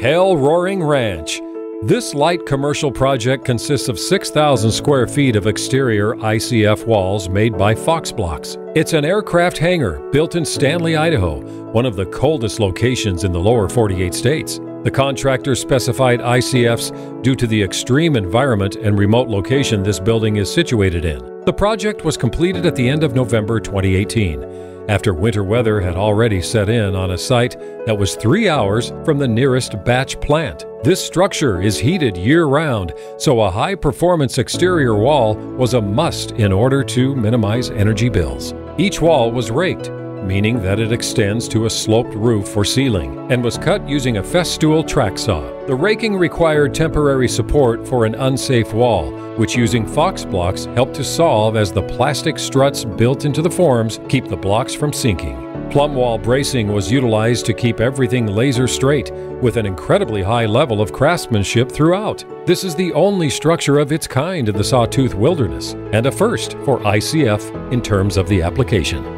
Hell Roaring Ranch. This light commercial project consists of 6,000 square feet of exterior ICF walls made by Fox Blocks. It's an aircraft hangar built in Stanley, Idaho, one of the coldest locations in the lower 48 states. The contractor specified ICFs due to the extreme environment and remote location this building is situated in. The project was completed at the end of November 2018 after winter weather had already set in on a site that was three hours from the nearest batch plant. This structure is heated year round, so a high performance exterior wall was a must in order to minimize energy bills. Each wall was raked, meaning that it extends to a sloped roof or ceiling, and was cut using a festool track saw. The raking required temporary support for an unsafe wall, which using Fox blocks helped to solve as the plastic struts built into the forms keep the blocks from sinking. Plumb wall bracing was utilized to keep everything laser straight, with an incredibly high level of craftsmanship throughout. This is the only structure of its kind in the Sawtooth Wilderness, and a first for ICF in terms of the application.